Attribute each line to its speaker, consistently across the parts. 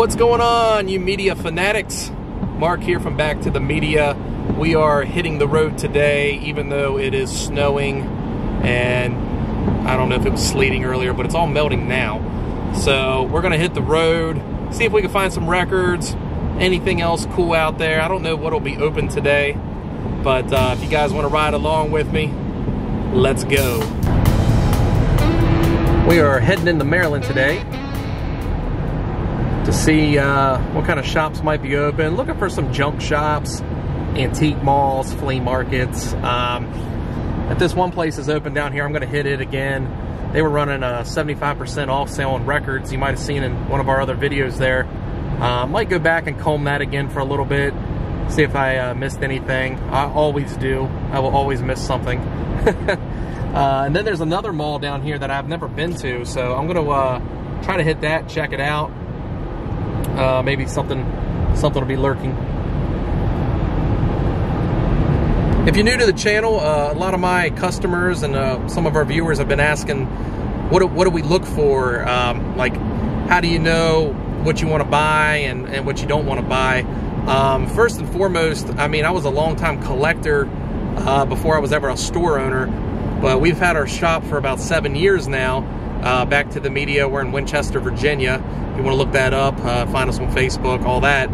Speaker 1: What's going on, you media fanatics? Mark here from Back to the Media. We are hitting the road today, even though it is snowing and I don't know if it was sleeting earlier, but it's all melting now. So we're going to hit the road, see if we can find some records, anything else cool out there. I don't know what will be open today, but uh, if you guys want to ride along with me, let's go. We are heading into Maryland today to see uh, what kind of shops might be open. Looking for some junk shops, antique malls, flea markets. Um, if this one place is open down here, I'm going to hit it again. They were running a 75% off sale on records. You might have seen in one of our other videos there. Uh, might go back and comb that again for a little bit, see if I uh, missed anything. I always do. I will always miss something. uh, and then there's another mall down here that I've never been to, so I'm going to uh, try to hit that, check it out. Uh, maybe something something will be lurking. If you're new to the channel, uh, a lot of my customers and uh, some of our viewers have been asking, what do, what do we look for? Um, like, how do you know what you want to buy and, and what you don't want to buy? Um, first and foremost, I mean, I was a long-time collector uh, before I was ever a store owner, but we've had our shop for about seven years now. Uh, back to the media, we're in Winchester, Virginia. If you want to look that up, uh, find us on Facebook, all that.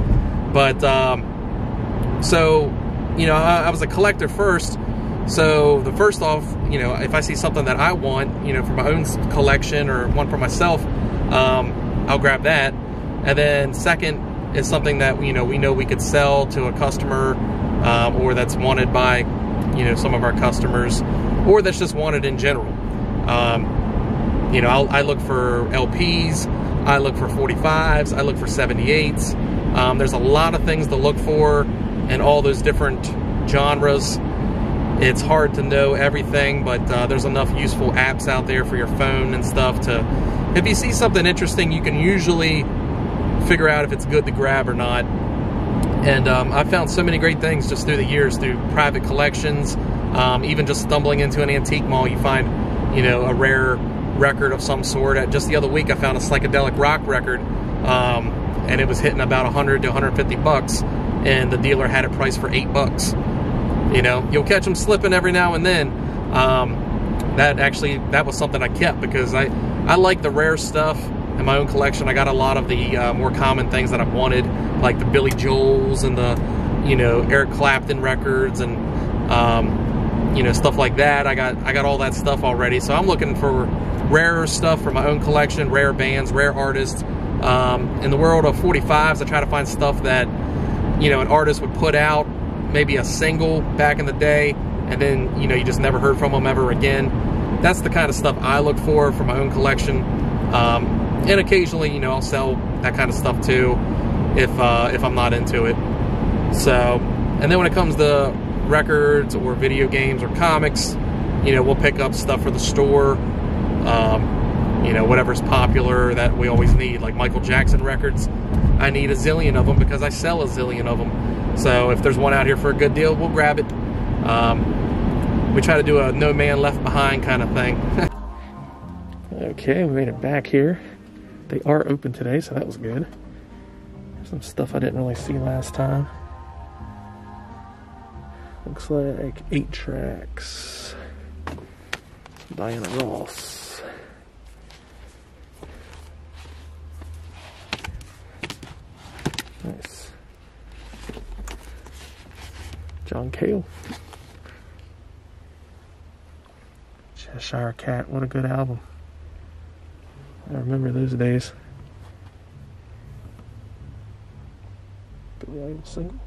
Speaker 1: But um, so you know, I, I was a collector first. So the first off, you know, if I see something that I want, you know, for my own collection or one for myself, um, I'll grab that. And then second is something that you know we know we could sell to a customer, um, or that's wanted by, you know, some of our customers, or that's just wanted in general. Um, you know, I'll, i look for LPs, I look for 45s, I look for 78s. Um, there's a lot of things to look for and all those different genres. It's hard to know everything, but uh, there's enough useful apps out there for your phone and stuff to, if you see something interesting, you can usually figure out if it's good to grab or not. And um, I've found so many great things just through the years, through private collections, um, even just stumbling into an antique mall, you find, you know, a rare record of some sort. At just the other week, I found a psychedelic rock record, um, and it was hitting about 100 to 150 bucks and the dealer had it priced for eight bucks. You know, you'll catch them slipping every now and then. Um, that actually that was something I kept because I I like the rare stuff in my own collection. I got a lot of the uh, more common things that I've wanted, like the Billy Joels and the you know Eric Clapton records and um, you know stuff like that. I got I got all that stuff already, so I'm looking for rarer stuff for my own collection, rare bands, rare artists. Um, in the world of 45s, I try to find stuff that you know, an artist would put out maybe a single back in the day, and then, you know, you just never heard from them ever again. That's the kind of stuff I look for for my own collection. Um, and occasionally, you know, I'll sell that kind of stuff too if, uh, if I'm not into it. So, and then when it comes to records or video games or comics, you know, we'll pick up stuff for the store. Um, you know, whatever's popular that we always need, like Michael Jackson records. I need a zillion of them because I sell a zillion of them. So if there's one out here for a good deal, we'll grab it. Um, we try to do a no man left behind kind of thing. okay, we made it back here. They are open today, so that was good. Some stuff I didn't really see last time. Looks like eight tracks. Diana Ross. Nice. Cale. Cheshire Cat, what a good album. I remember those days. Billy Idol single.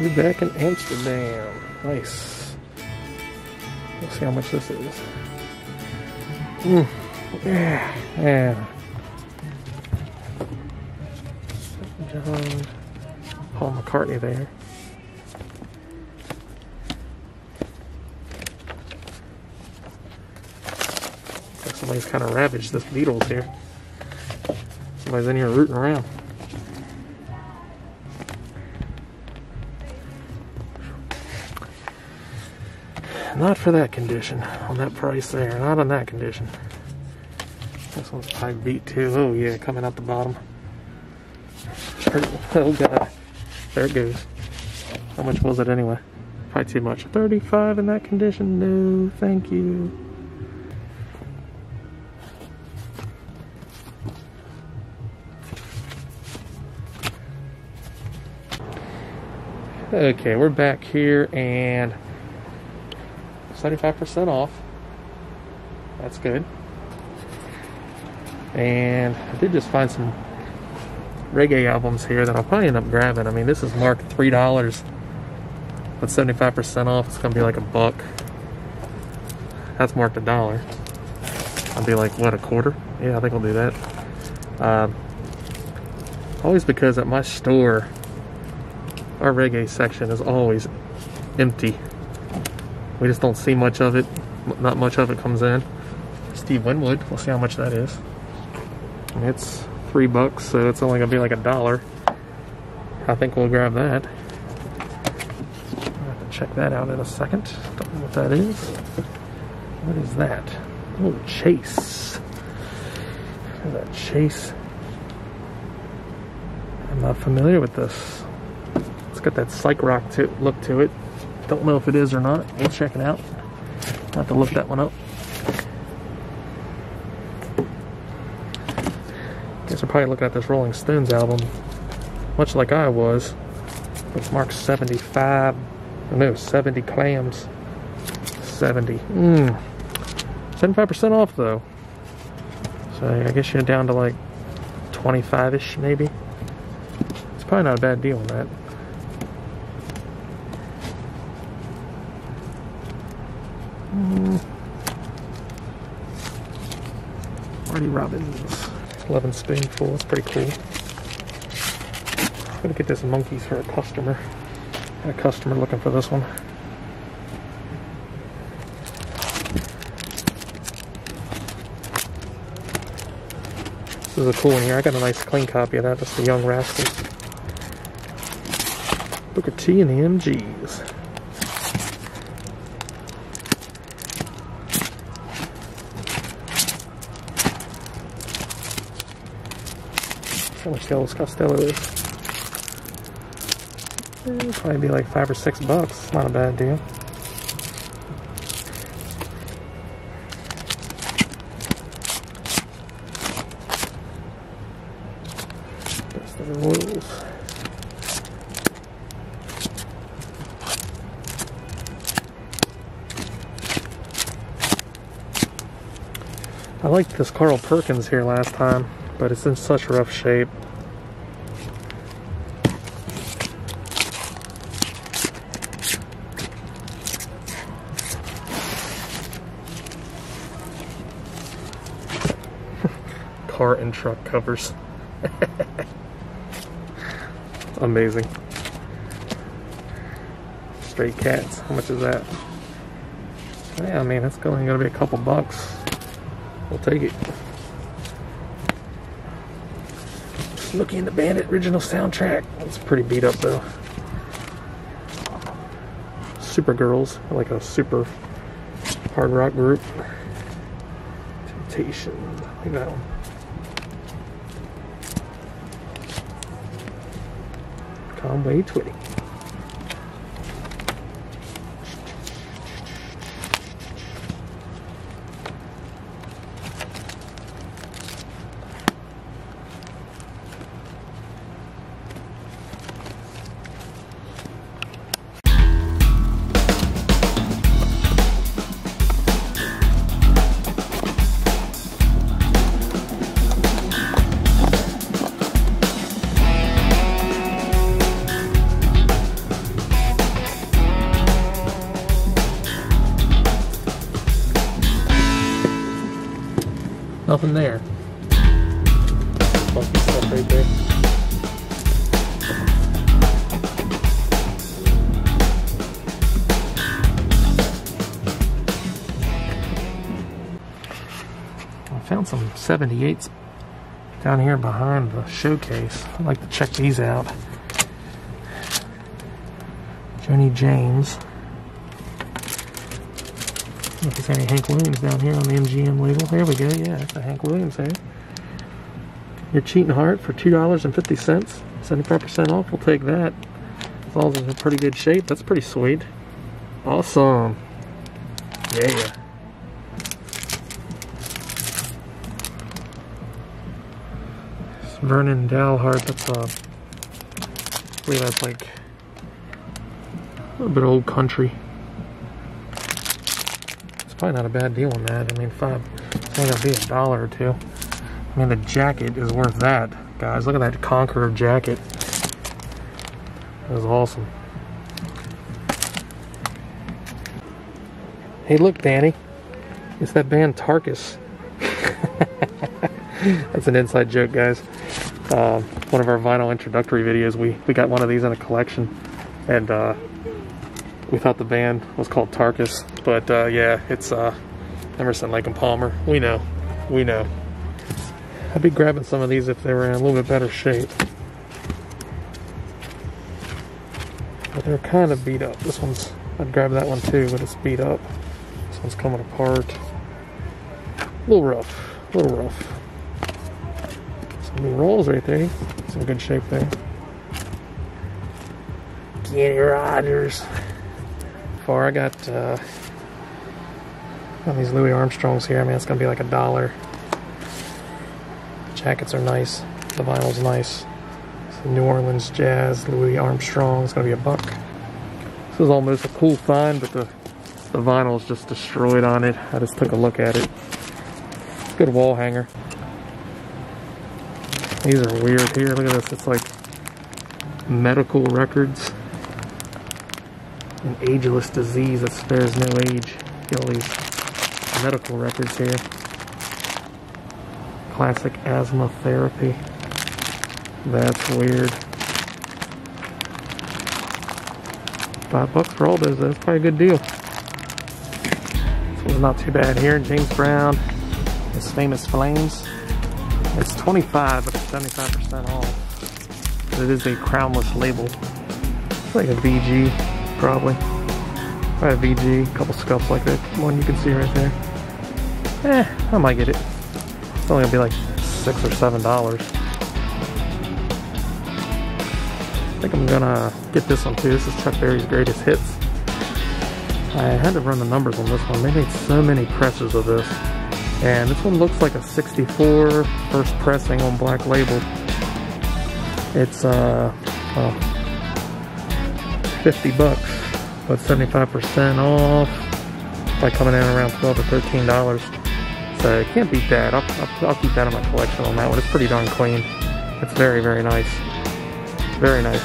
Speaker 1: We'll be back in Amsterdam. Nice. Let's see how much this is. Mm. Yeah. yeah. John Paul McCartney there. Somebody's kind of ravaged this Beatles here. Somebody's in here rooting around. Not for that condition, on that price there, not on that condition. This one's probably beat too. Oh yeah, coming out the bottom. Oh god. There it goes. How much was it anyway? Probably too much. 35 in that condition? No, thank you. Okay, we're back here and 75% off. That's good. And I did just find some reggae albums here that I'll probably end up grabbing. I mean, this is marked $3, but 75% off, it's gonna be like a buck. That's marked a dollar. I'll be like, what, a quarter? Yeah, I think I'll do that. Um, always because at my store, our reggae section is always empty. We just don't see much of it. Not much of it comes in. Steve Winwood, we'll see how much that is. It's three bucks, so it's only gonna be like a dollar. I think we'll grab that. I'll have to check that out in a second. Don't know what that is. What is that? Oh, Chase. Is that Chase? I'm not familiar with this. It's got that psych rock to, look to it. Don't know if it is or not. We'll check it out. I'll have to look that one up. Guess we're probably looking at this Rolling Stones album, much like I was. It's marked 75, no, 70 clams. 70. Mmm. 75% off though. So I guess you're down to like 25-ish maybe. It's probably not a bad deal on that. Marty Robbins. 11 spoonful, that's pretty cool. I'm gonna get this Monkees for a customer. a customer looking for this one. This is a cool one here. I got a nice clean copy of that. That's the Young Rascals. Booker T and the MGs. Much Costello is. It'll probably be like five or six bucks. Not a bad deal. That's the Royals. I liked this Carl Perkins here last time, but it's in such rough shape. Car and truck covers. Amazing. Stray cats. How much is that? Yeah, I mean, it's only going to be a couple bucks. We'll take it. Smokey and the Bandit original soundtrack. It's pretty beat up though. Supergirls, like a super hard rock group. Temptation. Think that one. Conway Twitty. There. Stuff right there. I found some 78s down here behind the showcase. I'd like to check these out. Joni James. If there's any Hank Williams down here on the MGM label. There we go. Yeah, that's a Hank Williams there. Your Cheating Heart for $2.50. 75% off. We'll take that. As long as it's in pretty good shape. That's pretty sweet. Awesome. Yeah. It's Vernon Dalhart. That's uh, I believe that's like a little bit old country. Probably not a bad deal on that. I mean, five. It's only gonna be a dollar or two. I mean, the jacket is worth that, guys. Look at that Conqueror jacket. That was awesome. Hey, look, Danny. It's that band Tarkus. That's an inside joke, guys. Uh, one of our vinyl introductory videos, we, we got one of these in a collection, and uh, we thought the band was called Tarkus, but uh, yeah, it's uh, Emerson, Lake and Palmer. We know, we know. I'd be grabbing some of these if they were in a little bit better shape. But they're kind of beat up. This one's, I'd grab that one too, but it's beat up. This one's coming apart. A little rough, a little rough. Some new rolls right there. Some good shape there. Kenny Rogers. Far I got uh, these Louis Armstrongs here. I mean, it's gonna be like a dollar. Jackets are nice. The vinyl's nice. New Orleans Jazz, Louis Armstrong. It's gonna be a buck. This is almost a cool find, but the the vinyl's just destroyed on it. I just took a look at it. Good wall hanger. These are weird here. Look at this. It's like medical records. An ageless disease that spares no age. Get all these medical records here. Classic asthma therapy. That's weird. Five bucks for all those. That's probably a good deal. This not too bad here. James Brown, his famous flames. It's 25, but it's 75% off. It is a crownless label. It's like a VG, probably. Probably a VG, a couple scuffs like that one you can see right there. Eh, I might get it. It's only gonna be like six or seven dollars. I think I'm gonna get this one too. This is Chuck Berry's greatest hits. I had to run the numbers on this one. They made so many presses of this. And this one looks like a 64 first pressing on black label. It's uh, well, 50 bucks, but 75% off by coming in around 12 or 13 Uh, dollars. So can't beat that. I'll, I'll, I'll keep that in my collection on that one. It's pretty darn clean. It's very, very nice. Very nice.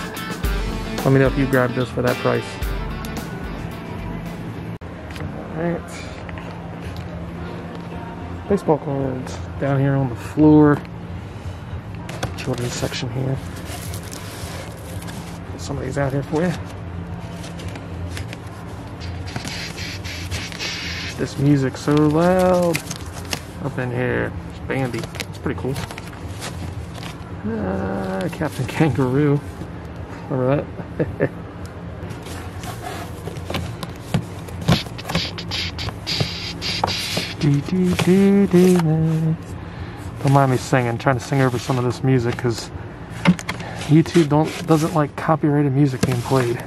Speaker 1: Let me know if you grabbed this for that price. Alright baseball cards down here on the floor. Children's section here. Get some of these out here for you. This music's so loud up in here. It's Bambi. It's pretty cool. Uh, Captain Kangaroo. Remember that? Don't mind me singing, trying to sing over some of this music because YouTube don't doesn't like copyrighted music being played.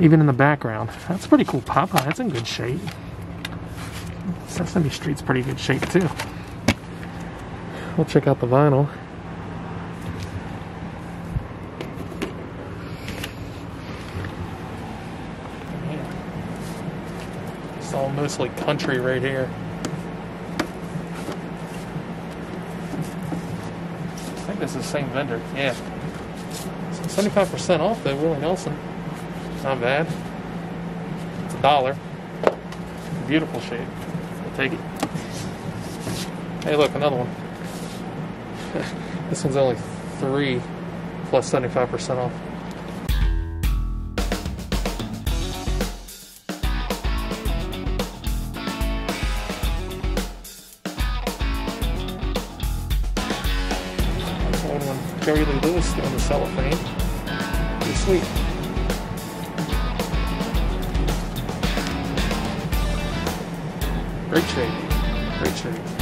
Speaker 1: Even in the background. That's pretty cool Popeye, that's in good shape. Sesame Street's pretty good shape too. We'll check out the vinyl. It's all mostly country right here. I think this is the same vendor. Yeah. 75% off though, Willie Nelson. Not bad. It's a dollar. Beautiful shape. Take it.
Speaker 2: Hey, look, another one. this one's only three plus 75% off. That's one Jerry Lee Lewis doing the cellophane. Pretty sweet. Great trade. Great shape.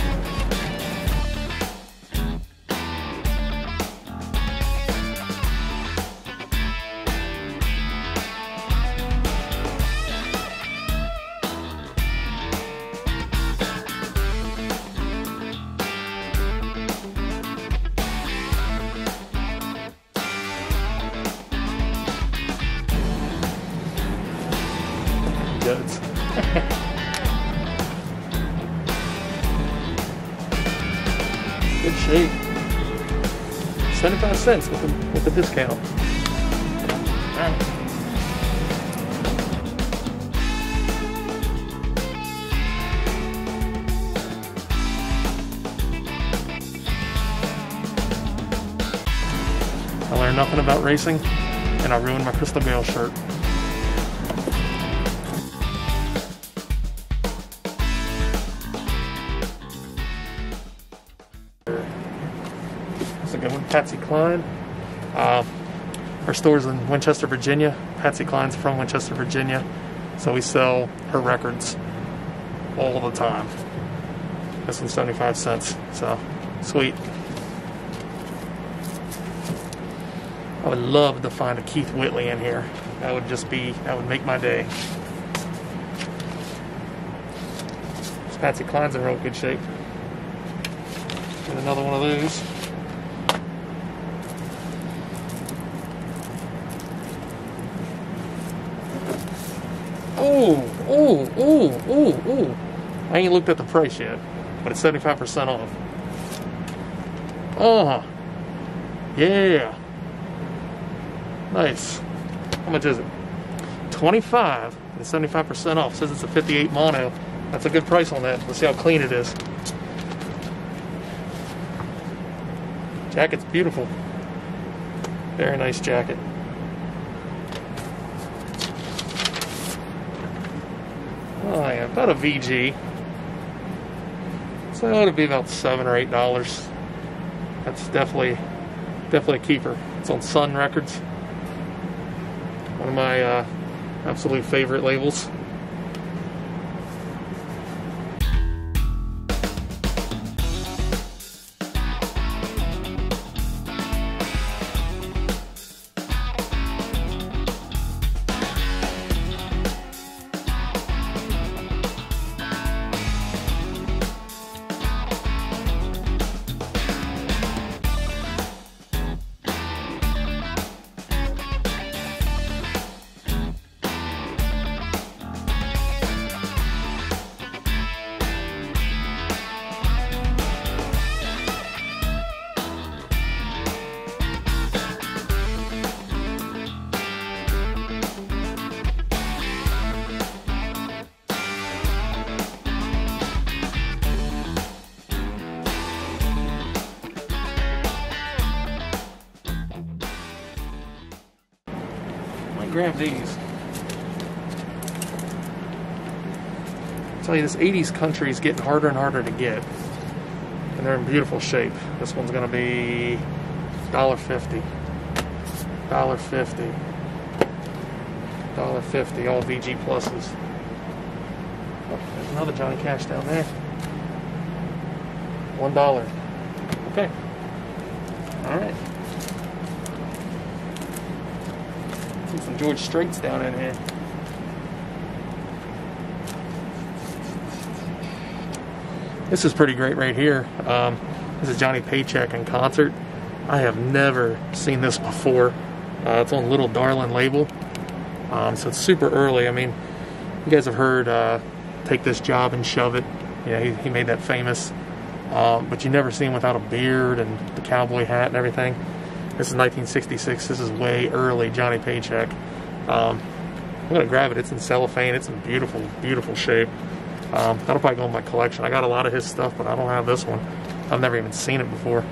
Speaker 2: With the, with the discount. I learned nothing about racing, and I ruined my Crystal Gayle shirt. Cline. Uh, our store's in Winchester, Virginia. Patsy Cline's from Winchester, Virginia. So we sell her records all the time. This one's 75 cents. So, sweet. I would love to find a Keith Whitley in here. That would just be, that would make my day. Patsy Cline's in real good shape. Get another one of those. Ooh, ooh, ooh, ooh, ooh. I ain't looked at the price yet, but it's 75% off. Uh huh. Yeah. Nice. How much is it? 25 and 75% off. Says it's a 58 mono. That's a good price on that. Let's see how clean it is. Jacket's beautiful. Very nice jacket. Oh yeah, about a VG. So it ought to be about seven or eight dollars. That's definitely definitely a keeper. It's on Sun Records. One of my uh, absolute favorite labels. Tell you, this 80s country is getting harder and harder to get. And they're in beautiful shape. This one's going to be $1.50. $1.50. $1.50, all VG pluses. Oh, there's another Johnny Cash down there. One dollar. Okay. All right. See some George Straits down in here. This is pretty great right here. Um, this is Johnny Paycheck in concert. I have never seen this before. Uh, it's on Little Darlin label, um, so it's super early. I mean, you guys have heard uh, "Take This Job and Shove It." Know, he, he made that famous. Um, but you never see him without a beard and the cowboy hat and everything. This is 1966. This is way early Johnny Paycheck. Um, I'm gonna grab it. It's in cellophane. It's in beautiful, beautiful shape. Um, that'll probably go in my collection. I got a lot of his stuff, but I don't have this one. I've never even seen it before.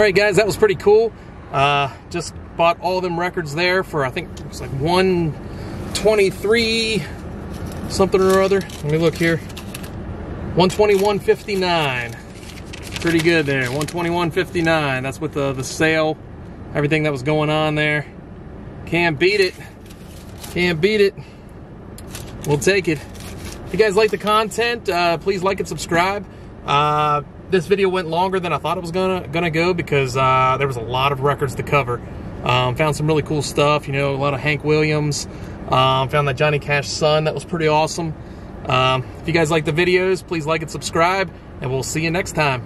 Speaker 1: All right, guys, that was pretty cool. Uh, just bought all them records there for I think it was like 123 something or other. Let me look here. 121.59. Pretty good there. 121.59. That's with the the sale, everything that was going on there. Can't beat it. Can't beat it. We'll take it. If you guys like the content, uh, please like and subscribe. Uh, this video went longer than I thought it was gonna gonna go because uh, there was a lot of records to cover. Um, found some really cool stuff. You know, a lot of Hank Williams. Um, found that Johnny Cash Sun. That was pretty awesome. Um, if you guys like the videos, please like and subscribe, and we'll see you next time.